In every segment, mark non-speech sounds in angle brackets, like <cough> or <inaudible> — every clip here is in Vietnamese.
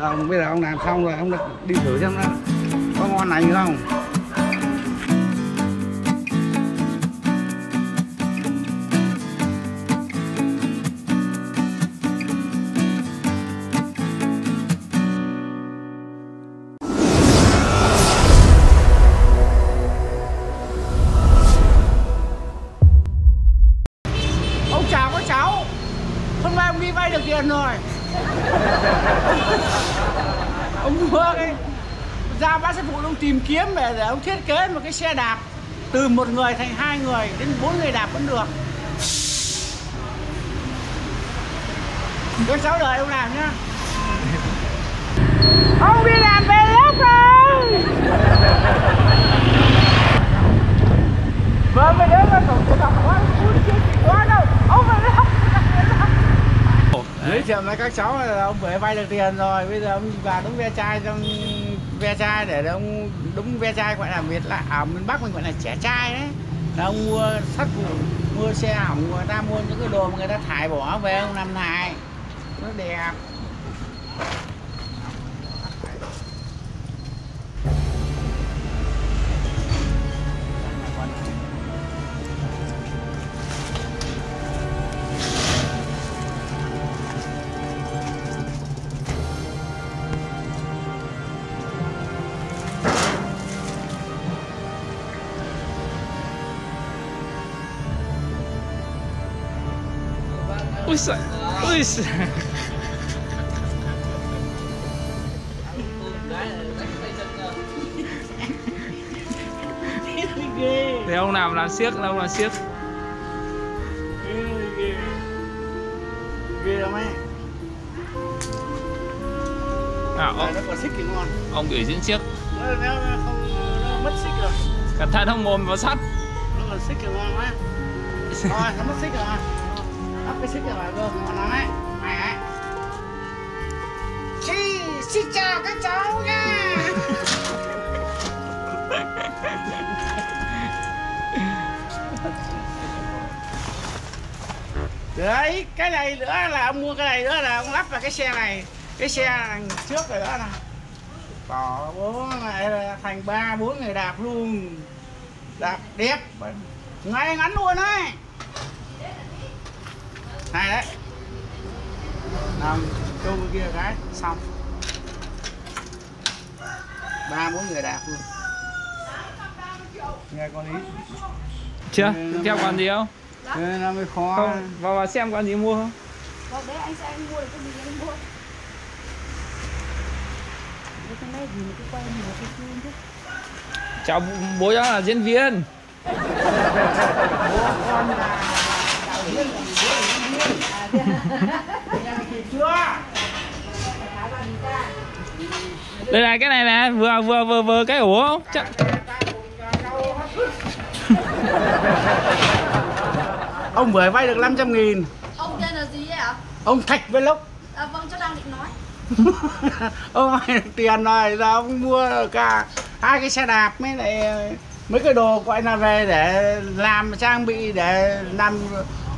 ông bây giờ ông làm xong rồi, ông đi thử xem nó có ngon này không? Ra bác sẽ phụ ông tìm kiếm để, để ông thiết kế một cái xe đạp. Từ một người thành hai người đến bốn người đạp vẫn được. Các sáu đời ông làm nhá. Ông đi làm về lớp rồi vâng mới đến là tổng chủ đọc quá vui quá đâu. Ông về lớp. Giới thiệu với các cháu là ông phải vay được tiền rồi bây giờ ông vào đúng ve chai trong ve chai để ông đúng ve chai gọi là việt là ở miền bắc mình gọi là trẻ trai đấy. Là ông mua sắt mua xe hỏng người ta mua những cái đồ mà người ta thải bỏ về ông làm lại nó đẹp. Ui giời, ui giời. Thế ông nào làm siếc, ông làm siếc. ghê lắm ấy À, ông, nó còn xích thì ngon ông gửi diễn siếc. nó, nó, không nó mất xích rồi Cẩn thận không mồm vào sắt. nó còn xích thì ngon quá rồi nó mất xích rồi lắp cái xích rồi cơ ngon lắm ấy này ấy Xin, xin chào các cháu nha. <laughs> Đấy, cái này nữa là ông mua cái này nữa là ông lắp vào cái xe này. Cái xe trước rồi đó nè. Bỏ bố này là thành ba bốn người đạp luôn. Đạp đẹp Ngay ngắn luôn đấy này đấy Nằm câu kia cái xong ba bốn người đạp luôn nghe con ý Chưa? Tiếp theo còn gì không? Thế nó mới khó Không, vào vào xem còn gì mua không? Vâng, đấy anh sẽ anh mua được cái gì anh mua Cái trong đây gì mà cứ quay một cái phim chứ Chào bố cháu là diễn viên. <laughs> con là đạo diễn Đây là cái này nè, vừa vừa vừa vừa cái ổ không? Chắc <laughs> Ông vừa vay được 500 nghìn Ông tên là gì ấy ạ? Ông Thạch Vlog À, vâng, cháu đang định nói <laughs> ông vay được tiền rồi giờ ông mua cả hai cái xe đạp mới lại mấy cái đồ gọi là về để làm trang bị để làm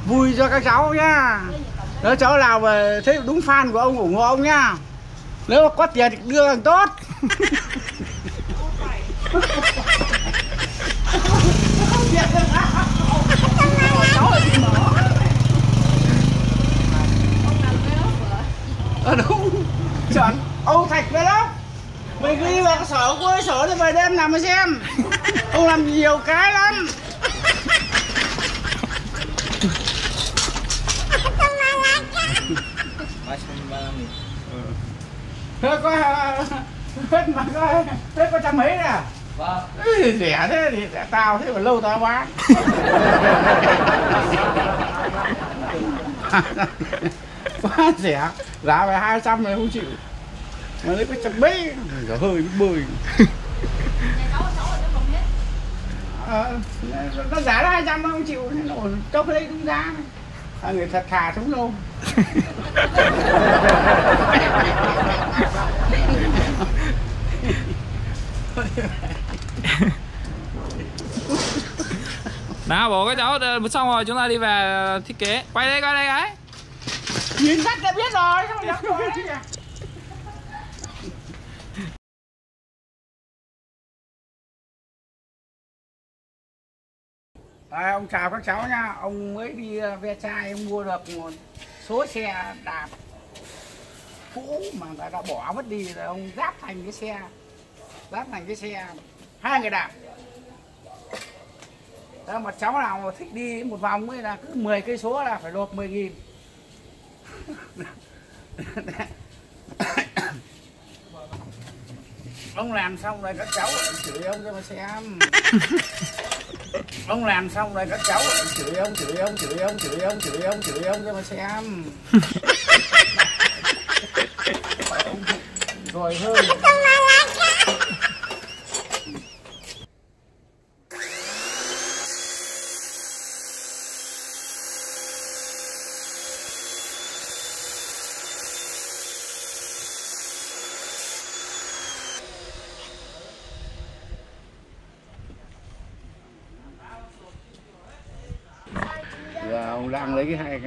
vui cho các cháu nhá. Nếu cháu nào mà thấy đúng fan của ông ủng hộ ông nhá. Nếu mà có tiền thì đưa càng tốt. <laughs> Ờ đúng. Chuẩn. Ông thạch về đó mày ghi vào cái sổ của sổ thì về đêm nằm mà xem. Ông làm nhiều cái lắm thế có hết mà có thế có trăm mấy nè. Vâng. Rẻ thế thì rẻ tao thế mà lâu tao bán <laughs> quá rẻ. Giá về 200 này không chịu. Mà lấy cái trăm mấy. Giờ hơi biết bơi hết Ờ, nó giá là 200 nó không chịu cho cái đấy đúng giá này. À, người thật thà sống lâu Nào bố các cháu ờ, xong rồi chúng ta đi về thiết kế. Quay đây quay đây cái. nhìn mắt đã biết rồi Đấy, ông chào các cháu nha. Ông mới đi ờ, ve chai ông mua được một số xe đạp cũ mà người ta bỏ mất đi rồi ông giáp thành cái xe giáp thành cái xe hai người đạp. Đó mà cháu nào mà thích đi một vòng ấy là cứ 10 cây số là phải nộp 10 nghìn. Ông làm xong rồi các cháu chửi ông cho mà xem. <laughs> ông làm xong rồi các cháu. Chửi ông chửi ông chửi ông chửi ông chửi ông chửi ông cho mà xem. <laughs> Rồi hơi giờ ông đang lấy cái hai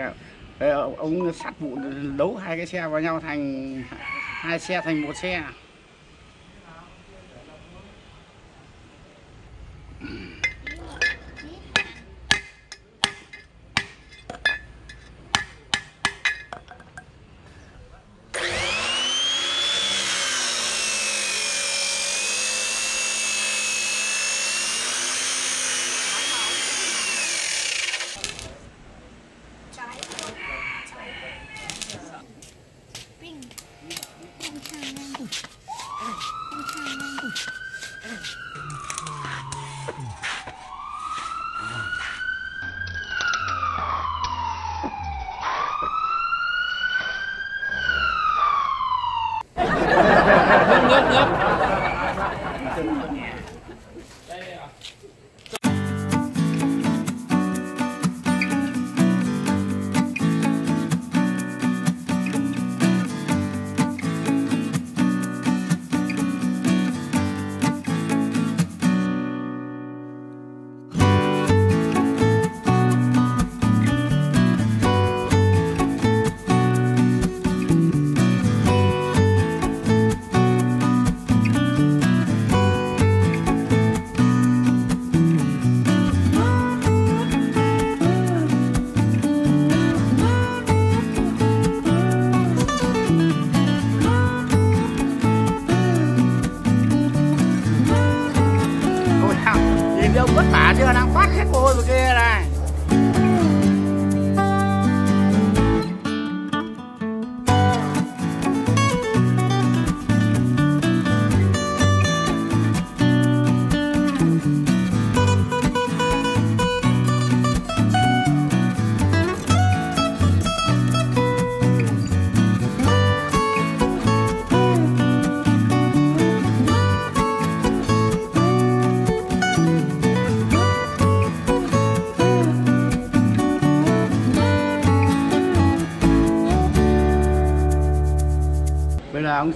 cái ông, ông sắt vụ đấu hai cái xe vào nhau thành hai xe thành một xe.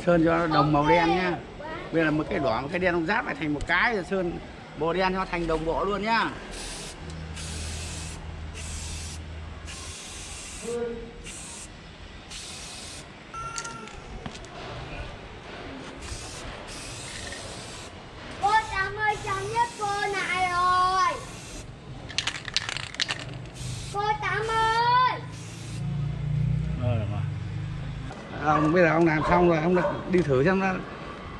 Sơn cho nó đồng màu đen nhá. Bây giờ một cái đỏ, một cái đen nó giáp lại thành một cái rồi sơn. Bộ đen cho thành đồng bộ luôn nhá. Ông bây giờ ông làm xong rồi, ông đi thử xem nó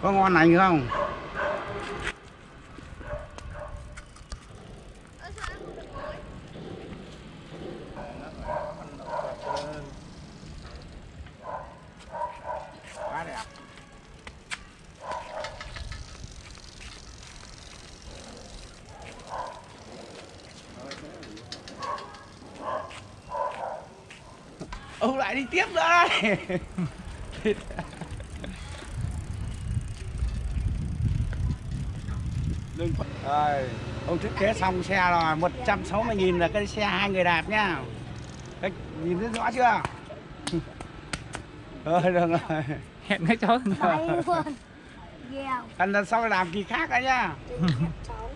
có ngon lành không quá đẹp ông lại đi tiếp nữa phải- rồi ông thiết kế xong xe rồi 160 nghìn là cái xe hai người đạp nhá. Đấy, nhìn thấy rõ chưa? Rồi <laughs> được rồi. Hẹn các cháu Yeah Lần lần sau làm kỳ khác đấy nhá. Cháu